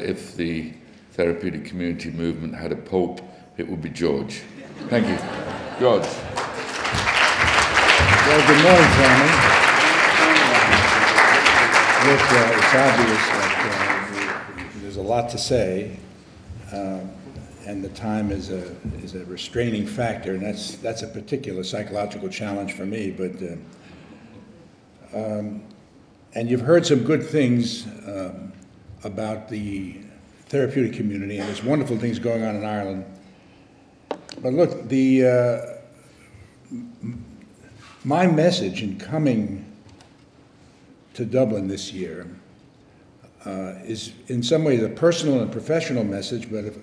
If the therapeutic community movement had a pope, it would be George. Thank you. George. Well, good morning, Chairman. Look, uh, it's obvious that uh, there's a lot to say, uh, and the time is a, is a restraining factor, and that's, that's a particular psychological challenge for me, but, uh, um, and you've heard some good things um, about the therapeutic community, and there's wonderful things going on in Ireland. But look, the, uh, my message in coming to Dublin this year uh, is in some ways a personal and professional message, but, if,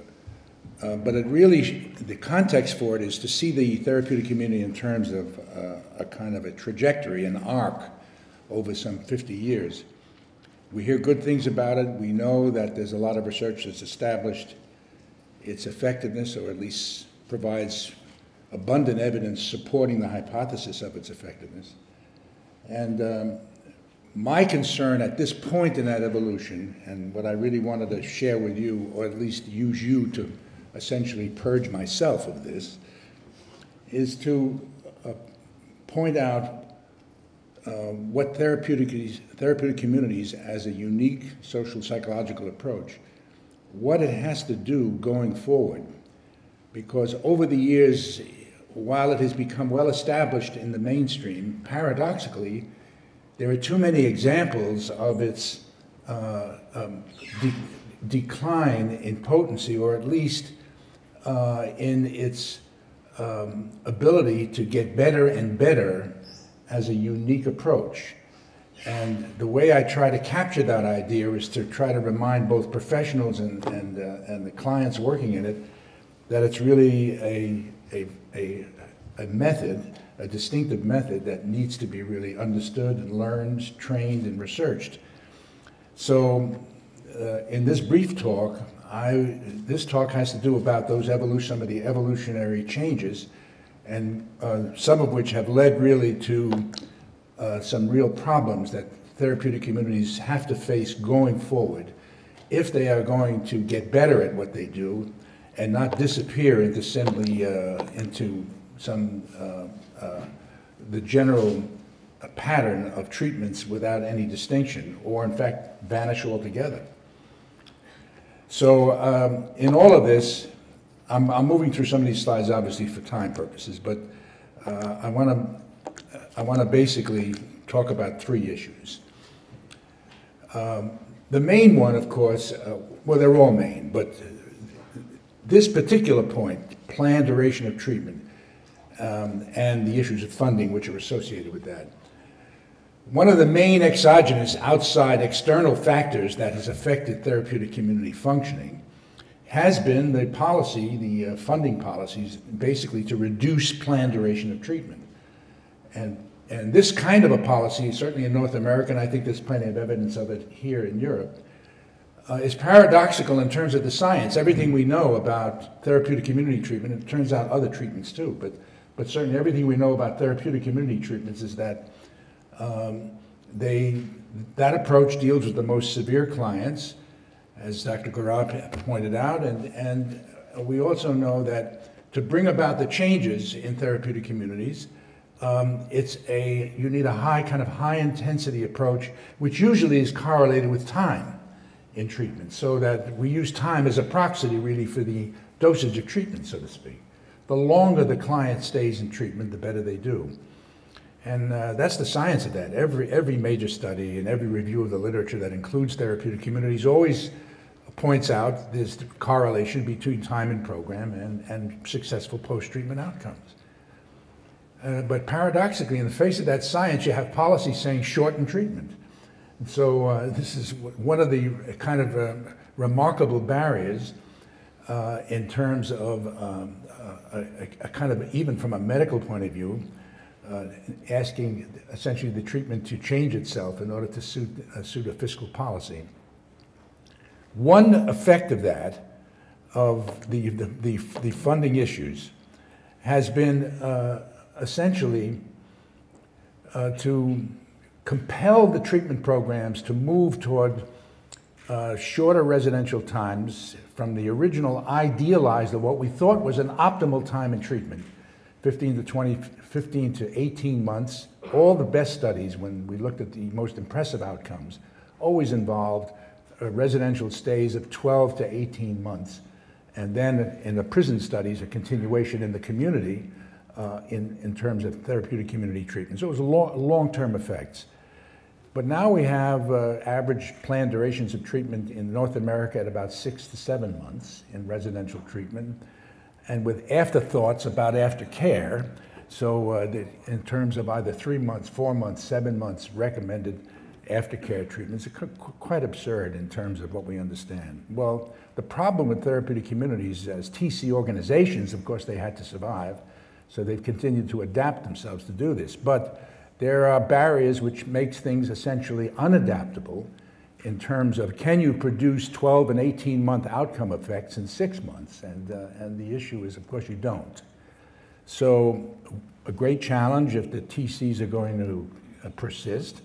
uh, but it really, the context for it is to see the therapeutic community in terms of uh, a kind of a trajectory, an arc over some 50 years. We hear good things about it. We know that there's a lot of research that's established its effectiveness, or at least provides abundant evidence supporting the hypothesis of its effectiveness. And um, my concern at this point in that evolution, and what I really wanted to share with you, or at least use you to essentially purge myself of this, is to uh, point out uh, what therapeutic, therapeutic communities as a unique social psychological approach, what it has to do going forward. Because over the years, while it has become well established in the mainstream, paradoxically, there are too many examples of its uh, um, de decline in potency, or at least uh, in its um, ability to get better and better as a unique approach. And the way I try to capture that idea is to try to remind both professionals and, and, uh, and the clients working in it that it's really a, a, a, a method a distinctive method that needs to be really understood and learned, trained, and researched. So uh, in this brief talk, I, this talk has to do about those evolution, some of the evolutionary changes, and uh, some of which have led really to uh, some real problems that therapeutic communities have to face going forward if they are going to get better at what they do and not disappear into simply uh, into some uh, uh, the general pattern of treatments without any distinction, or in fact vanish altogether. So um, in all of this, I'm, I'm, moving through some of these slides obviously for time purposes, but uh, I want to I want to basically talk about three issues. Um, the main one, of course, uh, well, they're all main, but this particular point, planned duration of treatment, um, and the issues of funding which are associated with that. One of the main exogenous, outside, external factors that has affected therapeutic community functioning has been the policy, the uh, funding policies, basically to reduce planned duration of treatment. And, and this kind of a policy, certainly in North America, and I think there's plenty of evidence of it here in Europe, uh, is paradoxical in terms of the science. Everything we know about therapeutic community treatment, it turns out other treatments too, but but certainly everything we know about therapeutic community treatments is that um, they, that approach deals with the most severe clients, as Dr. Gaurav pointed out, and, and we also know that to bring about the changes in therapeutic communities, um, it's a, you need a high, kind of high intensity approach, which usually is correlated with time in treatment, so that we use time as a proxy really for the dosage of treatment, so to speak the longer the client stays in treatment, the better they do. And uh, that's the science of that. Every, every major study and every review of the literature that includes therapeutic communities always points out this correlation between time and program and, and successful post-treatment outcomes. Uh, but paradoxically, in the face of that science, you have policy saying shorten treatment. And so uh, this is one of the kind of uh, remarkable barriers uh, in terms of um, a, a, kind of, even from a medical point of view, uh, asking essentially the treatment to change itself in order to suit, uh, suit a fiscal policy. One effect of that, of the, the, the, the funding issues, has been uh, essentially uh, to compel the treatment programs to move toward uh, shorter residential times from the original idealized of what we thought was an optimal time in treatment 15 to 20, 15 to 18 months. All the best studies, when we looked at the most impressive outcomes, always involved residential stays of 12 to 18 months. And then in the prison studies, a continuation in the community uh, in, in terms of therapeutic community treatment. So it was long term effects. But now we have uh, average planned durations of treatment in North America at about six to seven months in residential treatment, and with afterthoughts about aftercare. So, uh, in terms of either three months, four months, seven months recommended aftercare treatments, it's quite absurd in terms of what we understand. Well, the problem with therapeutic communities as TC organizations, of course, they had to survive, so they've continued to adapt themselves to do this. But there are barriers which makes things essentially unadaptable in terms of can you produce 12 and 18 month outcome effects in six months? And, uh, and the issue is, of course, you don't. So, a great challenge if the TCs are going to uh, persist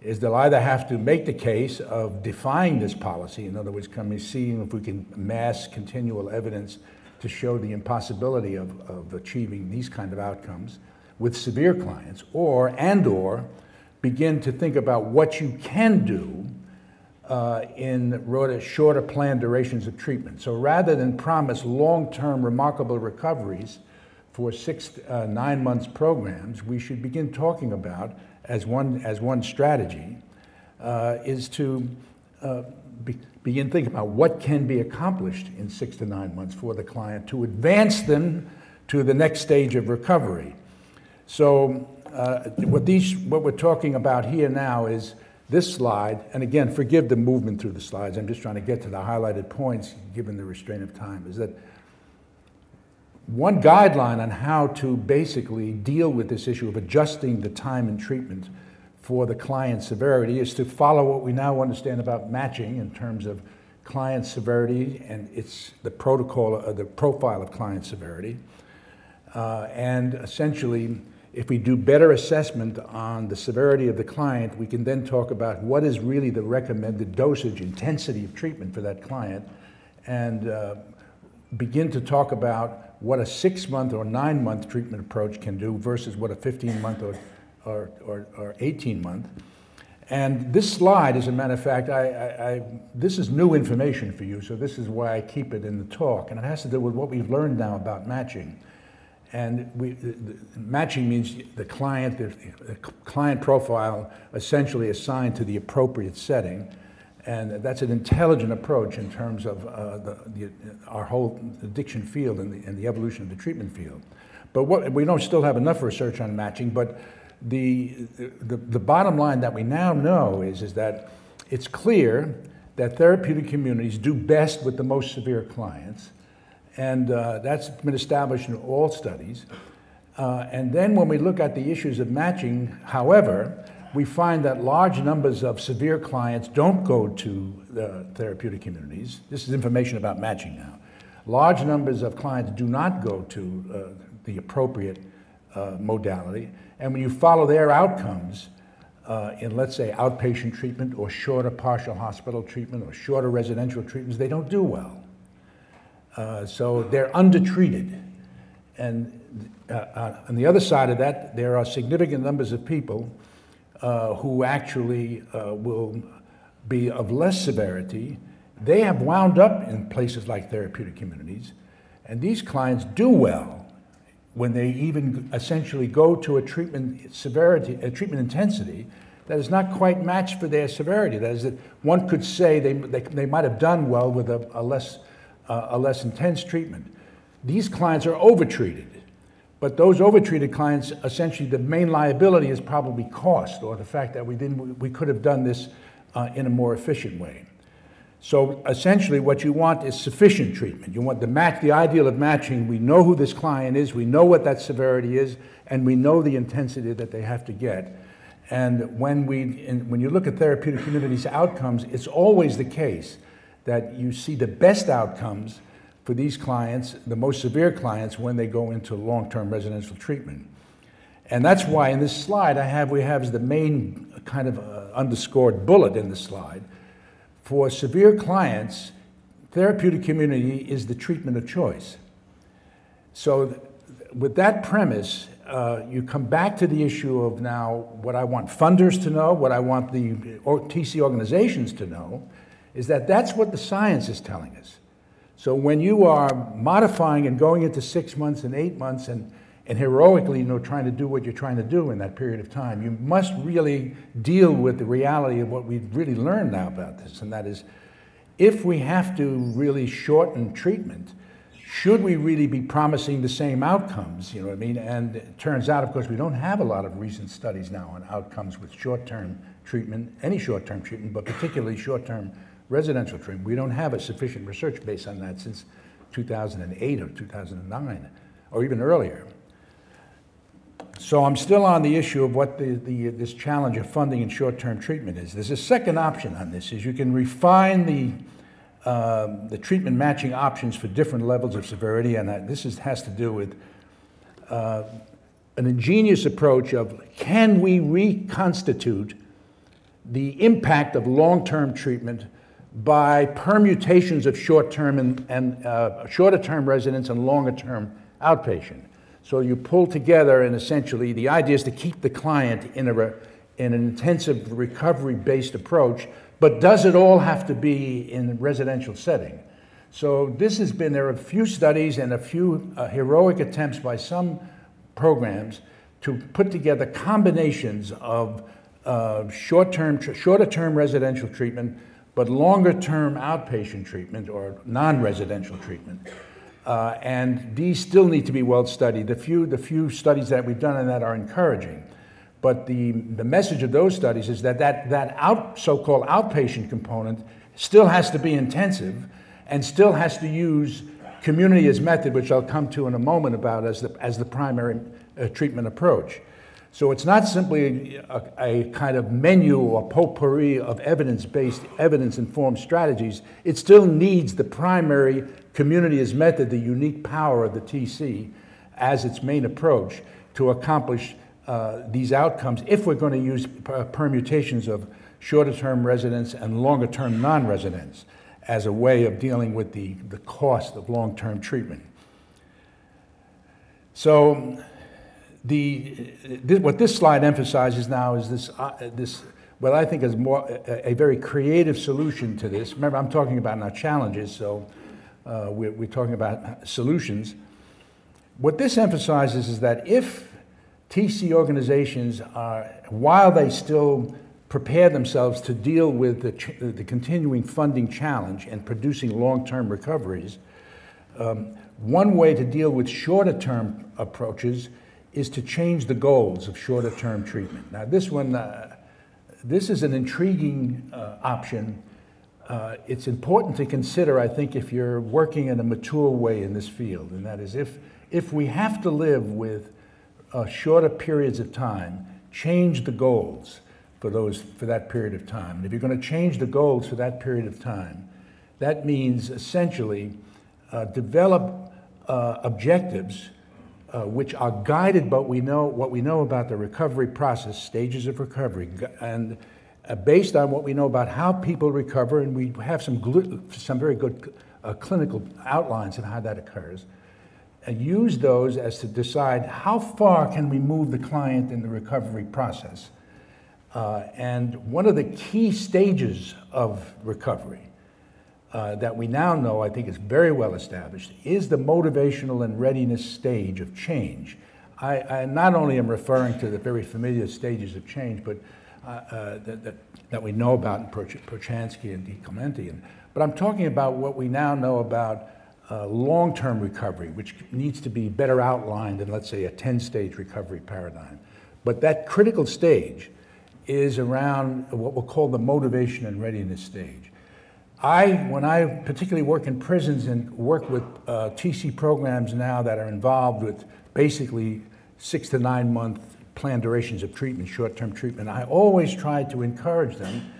is they'll either have to make the case of defying this policy, in other words, coming seeing if we can mass continual evidence to show the impossibility of, of achieving these kind of outcomes, with severe clients, or and or begin to think about what you can do uh, in shorter planned durations of treatment. So rather than promise long-term remarkable recoveries for six, uh, nine months programs, we should begin talking about as one, as one strategy uh, is to uh, be, begin thinking about what can be accomplished in six to nine months for the client to advance them to the next stage of recovery. So uh, what, these, what we're talking about here now is this slide, and again, forgive the movement through the slides. I'm just trying to get to the highlighted points given the restraint of time, is that one guideline on how to basically deal with this issue of adjusting the time and treatment for the client severity is to follow what we now understand about matching in terms of client severity and it's the protocol, or the profile of client severity. Uh, and essentially, if we do better assessment on the severity of the client, we can then talk about what is really the recommended dosage, intensity of treatment for that client, and uh, begin to talk about what a six month or nine month treatment approach can do versus what a 15 month or, or, or, or 18 month. And this slide, as a matter of fact, I, I, I, this is new information for you, so this is why I keep it in the talk. And it has to do with what we've learned now about matching. And we, the, the, matching means the client, the, the, client profile essentially assigned to the appropriate setting. And that's an intelligent approach in terms of uh, the, our whole addiction field and the, and the evolution of the treatment field. But what, we don't still have enough research on matching, but the, the, the bottom line that we now know is, is that it's clear that therapeutic communities do best with the most severe clients and uh, that's been established in all studies. Uh, and then when we look at the issues of matching, however, we find that large numbers of severe clients don't go to the therapeutic communities. This is information about matching now. Large numbers of clients do not go to uh, the appropriate uh, modality. And when you follow their outcomes uh, in, let's say, outpatient treatment or shorter partial hospital treatment or shorter residential treatments, they don't do well. Uh, so they're undertreated. And uh, uh, on the other side of that, there are significant numbers of people uh, who actually uh, will be of less severity. They have wound up in places like therapeutic communities, and these clients do well when they even essentially go to a treatment severity, a treatment intensity that is not quite matched for their severity. That is, that one could say they, they, they might have done well with a, a less uh, a less intense treatment. These clients are overtreated, but those overtreated clients, essentially, the main liability is probably cost or the fact that we didn't, we could have done this uh, in a more efficient way. So essentially, what you want is sufficient treatment. You want the match, the ideal of matching. We know who this client is, we know what that severity is, and we know the intensity that they have to get. And when we, in, when you look at therapeutic communities outcomes, it's always the case that you see the best outcomes for these clients, the most severe clients, when they go into long-term residential treatment. And that's why in this slide I have, we have as the main kind of uh, underscored bullet in the slide, for severe clients, therapeutic community is the treatment of choice. So, with that premise, uh, you come back to the issue of now what I want funders to know, what I want the TC organizations to know, is that that's what the science is telling us. So when you are modifying and going into six months and eight months and, and heroically you know, trying to do what you're trying to do in that period of time, you must really deal with the reality of what we've really learned now about this, and that is if we have to really shorten treatment, should we really be promising the same outcomes? You know what I mean? And it turns out, of course, we don't have a lot of recent studies now on outcomes with short-term treatment, any short-term treatment, but particularly short-term residential treatment. We don't have a sufficient research base on that since 2008 or 2009, or even earlier. So I'm still on the issue of what the, the, this challenge of funding and short-term treatment is. There's a second option on this, is you can refine the um, the treatment matching options for different levels of severity, and that, this is, has to do with uh, an ingenious approach of can we reconstitute the impact of long-term treatment by permutations of short-term and, and uh, shorter-term residence and longer-term outpatient. So you pull together, and essentially the idea is to keep the client in, a, in an intensive recovery-based approach but does it all have to be in a residential setting? So this has been, there are a few studies and a few uh, heroic attempts by some programs to put together combinations of uh, short-term, shorter-term residential treatment, but longer-term outpatient treatment or non-residential treatment. Uh, and these still need to be well studied. The few, the few studies that we've done on that are encouraging. But the, the message of those studies is that that, that out, so-called outpatient component still has to be intensive and still has to use community as method, which I'll come to in a moment about as the, as the primary uh, treatment approach. So it's not simply a, a, kind of menu or potpourri of evidence-based, evidence-informed strategies. It still needs the primary community as method, the unique power of the TC as its main approach to accomplish uh, these outcomes if we're going to use permutations of shorter term residents and longer term non residents as a way of dealing with the, the cost of long term treatment. So, the, what this slide emphasizes now is this, uh, this what I think is more a, a, very creative solution to this. Remember, I'm talking about now challenges, so uh, we're, we're talking about solutions. What this emphasizes is that if TC organizations are, while they still prepare themselves to deal with the, the continuing funding challenge and producing long-term recoveries, um, one way to deal with shorter-term approaches is to change the goals of shorter-term treatment. Now, this one, uh, this is an intriguing uh, option. Uh, it's important to consider, I think, if you're working in a mature way in this field, and that is if, if we have to live with uh, shorter periods of time, change the goals for, those, for that period of time. And if you're going to change the goals for that period of time, that means essentially uh, develop uh, objectives uh, which are guided what we, know, what we know about the recovery process, stages of recovery, and uh, based on what we know about how people recover, and we have some, some very good uh, clinical outlines of how that occurs and use those as to decide how far can we move the client in the recovery process. Uh, and one of the key stages of recovery uh, that we now know, I think is very well established, is the motivational and readiness stage of change. I, I not only am referring to the very familiar stages of change, but uh, uh that, that, that, we know about in Prochaska and DiClemente, but I'm talking about what we now know about uh, long-term recovery, which needs to be better outlined in, let's say, a 10-stage recovery paradigm. But that critical stage is around what we'll call the motivation and readiness stage. I, when I particularly work in prisons and work with uh, TC programs now that are involved with basically six to nine month planned durations of treatment, short-term treatment, I always try to encourage them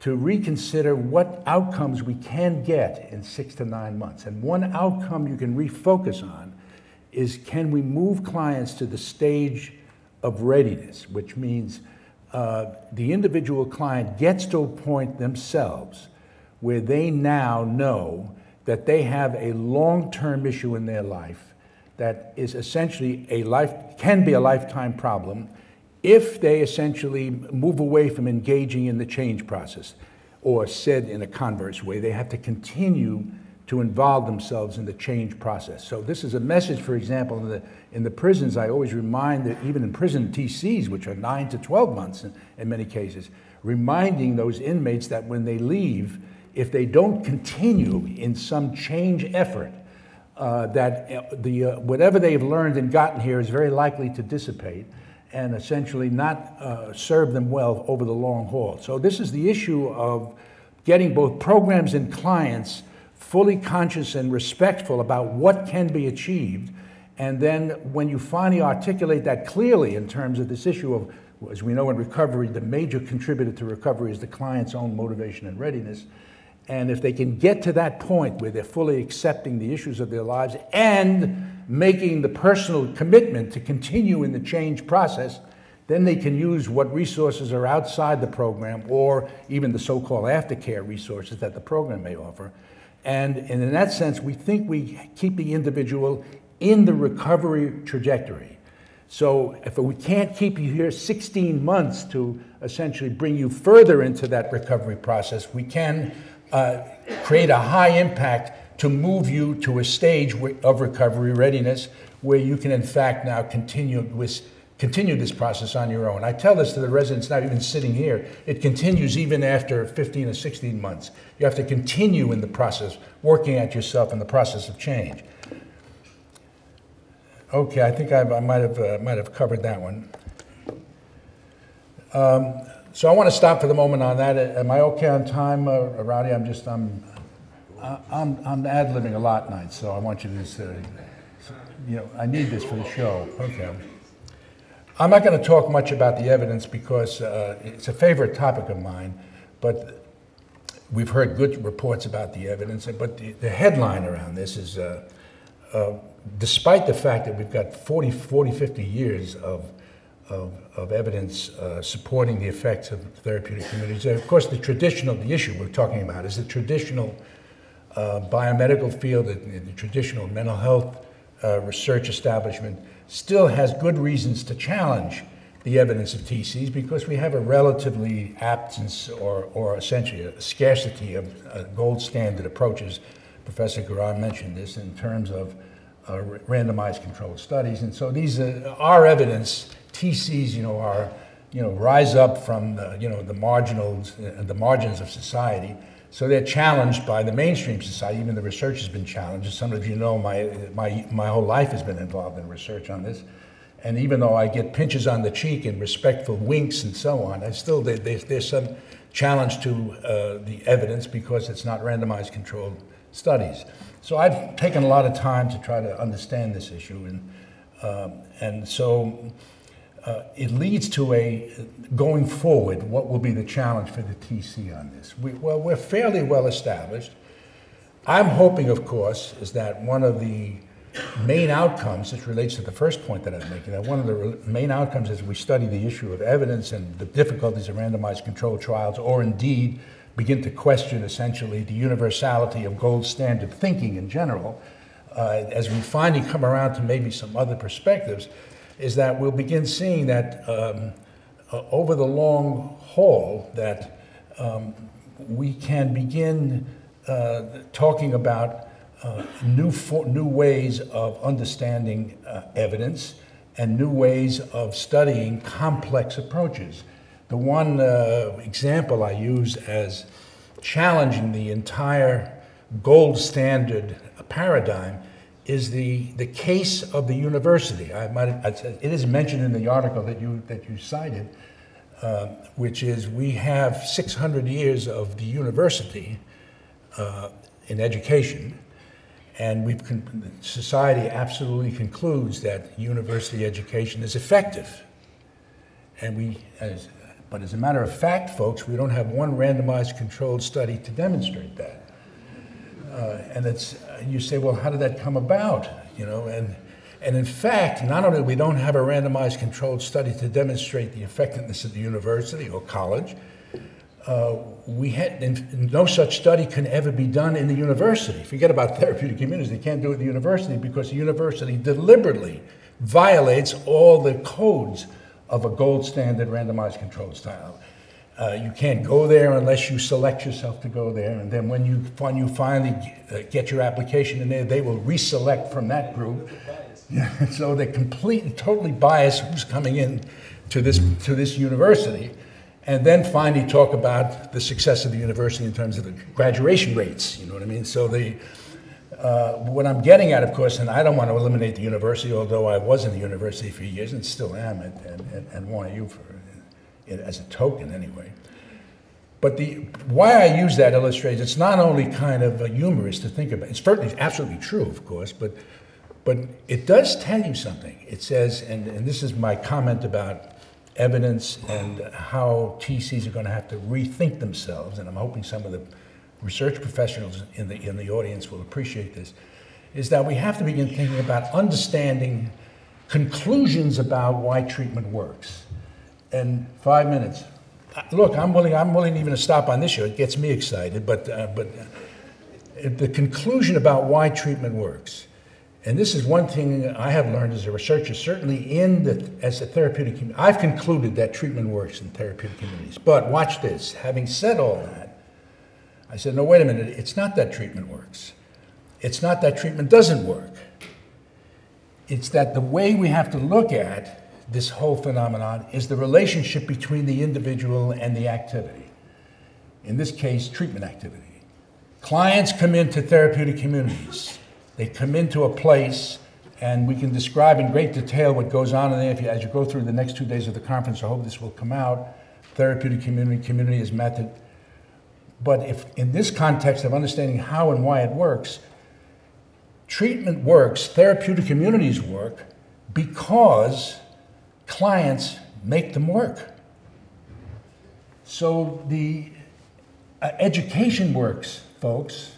to reconsider what outcomes we can get in six to nine months. And one outcome you can refocus on is can we move clients to the stage of readiness, which means uh, the individual client gets to a point themselves where they now know that they have a long-term issue in their life that is essentially a life can be a lifetime problem if they essentially move away from engaging in the change process or said in a converse way they have to continue to involve themselves in the change process. So this is a message for example in the in the prisons. I always remind that even in prison tcs which are 9 to 12 months in, in many cases reminding those inmates that when they leave if they don't continue in some change effort, uh, that uh, the, uh, whatever they've learned and gotten here is very likely to dissipate and essentially not uh, serve them well over the long haul. So, this is the issue of getting both programs and clients fully conscious and respectful about what can be achieved. And then, when you finally articulate that clearly in terms of this issue of, as we know in recovery, the major contributor to recovery is the client's own motivation and readiness and if they can get to that point where they're fully accepting the issues of their lives and making the personal commitment to continue in the change process, then they can use what resources are outside the program or even the so called aftercare resources that the program may offer. And, and in that sense, we think we keep the individual in the recovery trajectory. So if we can't keep you here 16 months to essentially bring you further into that recovery process, we can uh, create a high impact to move you to a stage of recovery readiness where you can, in fact, now continue with continue this process on your own. I tell this to the residents, not even sitting here. It continues even after 15 or 16 months. You have to continue in the process, working at yourself in the process of change. Okay, I think I've, i might have uh, might have covered that one. Um, so I want to stop for the moment on that. Am I okay on time, uh, Roddy? I'm just I'm I'm I'm ad libbing a lot tonight, so I want you to just, uh, you know I need this for the show. Okay. I'm not going to talk much about the evidence because uh, it's a favorite topic of mine, but we've heard good reports about the evidence. But the, the headline around this is, uh, uh, despite the fact that we've got 40, 40, 50 years of of, of evidence uh, supporting the effects of therapeutic communities. Of course, the traditional, the issue we're talking about is the traditional uh, biomedical field, the, the, traditional mental health uh, research establishment still has good reasons to challenge the evidence of TCs because we have a relatively absence or, or essentially a scarcity of uh, gold standard approaches. Professor Garan mentioned this in terms of uh, randomized controlled studies. And so these are evidence TCs, you know, are, you know, rise up from the, you know, the marginals, uh, the margins of society. So they're challenged by the mainstream society. Even the research has been challenged. As some of you know, my, my, my whole life has been involved in research on this. And even though I get pinches on the cheek and respectful winks and so on, I still, there, there's, there's some challenge to uh, the evidence because it's not randomized controlled studies. So I've taken a lot of time to try to understand this issue. And, um, and so uh, it leads to a going forward. What will be the challenge for the TC on this? We, well, we're fairly well established. I'm hoping, of course, is that one of the main outcomes, this relates to the first point that I'm making, that one of the main outcomes as we study the issue of evidence and the difficulties of randomized controlled trials, or indeed begin to question essentially the universality of gold standard thinking in general, uh, as we finally come around to maybe some other perspectives, is that we'll begin seeing that um, uh, over the long haul that um, we can begin uh, talking about uh, new, new ways of understanding uh, evidence and new ways of studying complex approaches. The one uh, example I use as challenging the entire gold standard paradigm is the, the case of the university. I might, it is mentioned in the article that you, that you cited, uh, which is we have 600 years of the university uh, in education, and we've society absolutely concludes that university education is effective. And we, as, but as a matter of fact, folks, we don't have one randomized controlled study to demonstrate that. Uh, and it's, you say, well, how did that come about? You know, and, and in fact, not only we don't have a randomized controlled study to demonstrate the effectiveness of the university or college, uh, we had, no such study can ever be done in the university. Forget about therapeutic communities, they can't do it in the university because the university deliberately violates all the codes of a gold standard randomized controlled trial. Uh, you can't go there unless you select yourself to go there, and then when you, when you finally uh, get your application in there, they will reselect from that group. so they're completely, totally biased who's coming in to this, to this university. And then finally talk about the success of the university in terms of the graduation rates, you know what I mean? So the, uh, what I'm getting at, of course, and I don't want to eliminate the university, although I was in the university for years and still am at, at, at NYU for, as a token anyway. But the, why I use that illustrates it's not only kind of humorous to think about. It's certainly absolutely true, of course, but but it does tell you something. It says, and, and this is my comment about evidence and how TCs are going to have to rethink themselves, and I'm hoping some of the research professionals in the, in the audience will appreciate this, is that we have to begin thinking about understanding conclusions about why treatment works. And five minutes. Look, I'm willing, I'm willing even to stop on this show. It gets me excited, but, uh, but uh, the conclusion about why treatment works and this is one thing I have learned as a researcher, certainly in the, as a therapeutic community. I've concluded that treatment works in therapeutic communities. But watch this. Having said all that, I said, no, wait a minute. It's not that treatment works. It's not that treatment doesn't work. It's that the way we have to look at this whole phenomenon is the relationship between the individual and the activity. In this case, treatment activity. Clients come into therapeutic communities they come into a place, and we can describe in great detail what goes on in there. You, as you go through the next two days of the conference, I hope this will come out. Therapeutic community, community is method. But if in this context of understanding how and why it works, treatment works, therapeutic communities work because clients make them work. So the uh, education works, folks,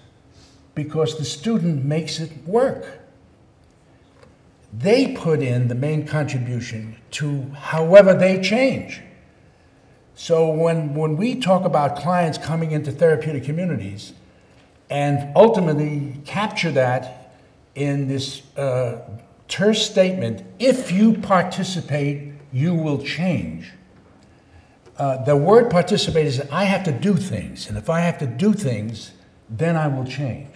because the student makes it work. They put in the main contribution to however they change. So when, when we talk about clients coming into therapeutic communities and ultimately capture that in this uh, terse statement, if you participate, you will change. Uh, the word participate is I have to do things, and if I have to do things, then I will change.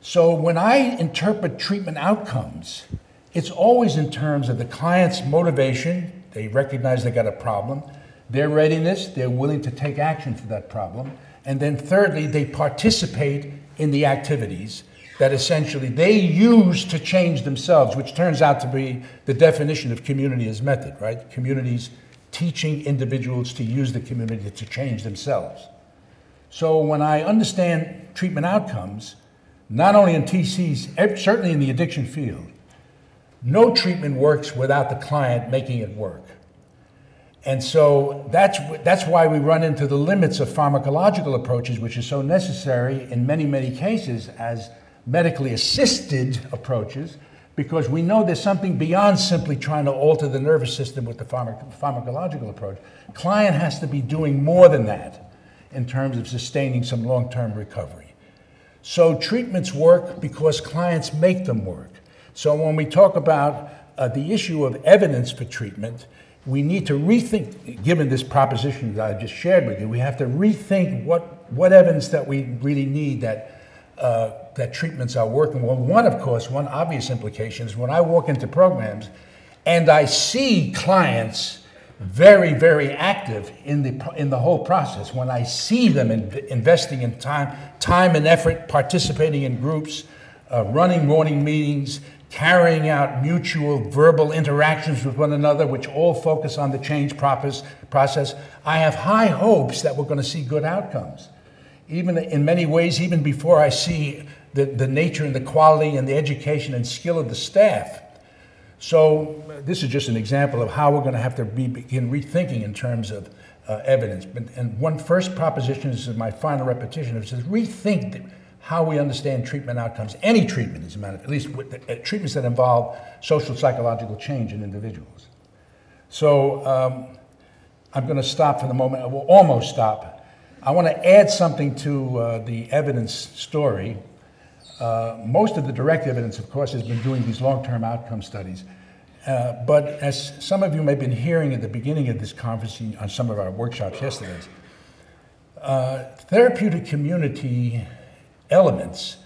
So when I interpret treatment outcomes, it's always in terms of the client's motivation. They recognize they got a problem, their readiness, they're willing to take action for that problem. And then thirdly, they participate in the activities that essentially they use to change themselves, which turns out to be the definition of community as method, right? Communities teaching individuals to use the community to change themselves. So when I understand treatment outcomes, not only in TCs, certainly in the addiction field, no treatment works without the client making it work. And so that's, that's why we run into the limits of pharmacological approaches, which is so necessary in many, many cases as medically assisted approaches, because we know there's something beyond simply trying to alter the nervous system with the pharma- pharmacological approach. Client has to be doing more than that in terms of sustaining some long term recovery. So treatments work because clients make them work. So when we talk about uh, the issue of evidence for treatment, we need to rethink, given this proposition that I just shared with you, we have to rethink what, what evidence that we really need that, uh, that treatments are working. Well, one, of course, one obvious implication is when I walk into programs and I see clients very, very active in the, in the whole process. When I see them in, investing in time, time and effort, participating in groups, uh, running morning meetings, carrying out mutual verbal interactions with one another, which all focus on the change process, I have high hopes that we're going to see good outcomes. Even in many ways, even before I see the, the nature and the quality and the education and skill of the staff. So this is just an example of how we're going to have to be, begin rethinking in terms of uh, evidence. And one first proposition this is my final repetition. It says rethink how we understand treatment outcomes. Any treatment, as a matter, at least with uh, treatments that involve social psychological change in individuals. So um, I'm going to stop for the moment. I will almost stop. I want to add something to uh, the evidence story. Uh, most of the direct evidence, of course, has been doing these long term outcome studies. Uh, but as some of you may have been hearing at the beginning of this conference on some of our workshops yesterday, uh, therapeutic community elements,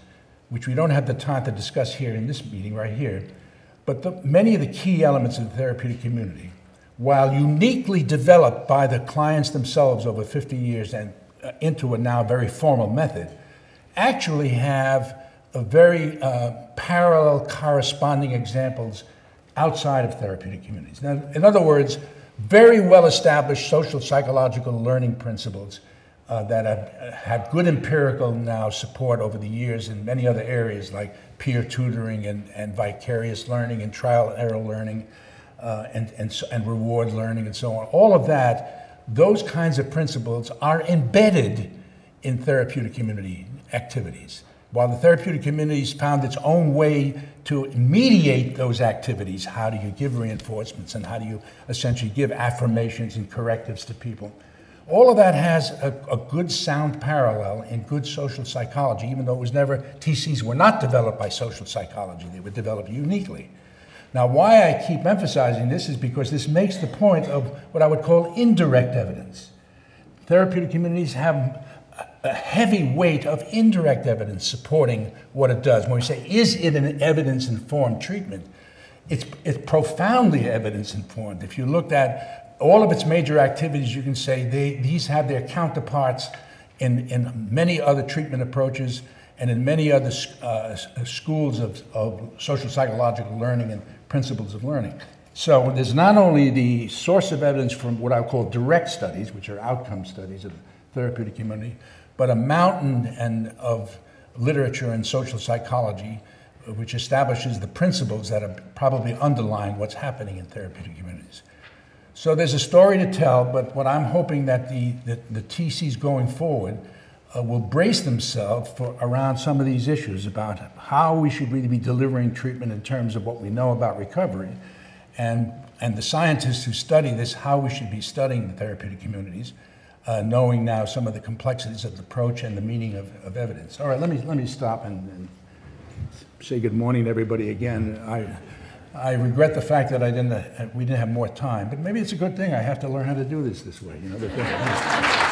which we don't have the time to discuss here in this meeting right here, but the, many of the key elements of the therapeutic community, while uniquely developed by the clients themselves over 50 years and uh, into a now very formal method, actually have a very uh, parallel corresponding examples outside of therapeutic communities. Now, in other words, very well established social psychological learning principles uh, that have had good empirical now support over the years in many other areas like peer tutoring and, and vicarious learning and trial and error learning uh, and, and, and reward learning and so on. All of that, those kinds of principles are embedded in therapeutic community activities. While the therapeutic community communities found its own way to mediate those activities, how do you give reinforcements and how do you essentially give affirmations and correctives to people? All of that has a, a, good sound parallel in good social psychology, even though it was never, TCs were not developed by social psychology, they were developed uniquely. Now, why I keep emphasizing this is because this makes the point of what I would call indirect evidence. Therapeutic communities have a heavy weight of indirect evidence supporting what it does. When we say, is it an evidence informed treatment? It's, it's profoundly evidence informed. If you looked at all of its major activities, you can say they, these have their counterparts in, in many other treatment approaches and in many other uh, schools of, of social psychological learning and principles of learning. So there's not only the source of evidence from what I call direct studies, which are outcome studies of the therapeutic community, but a mountain and of literature and social psychology which establishes the principles that are probably underlying what's happening in therapeutic communities. So there's a story to tell, but what I'm hoping that the, the, the TCs going forward uh, will brace themselves for around some of these issues about how we should really be delivering treatment in terms of what we know about recovery, and, and the scientists who study this, how we should be studying the therapeutic communities, uh, knowing now some of the complexities of the approach and the meaning of, of evidence. All right, let me, let me stop and, and say good morning to everybody again. I, I regret the fact that I didn't, we didn't have more time, but maybe it's a good thing. I have to learn how to do this this way. You know,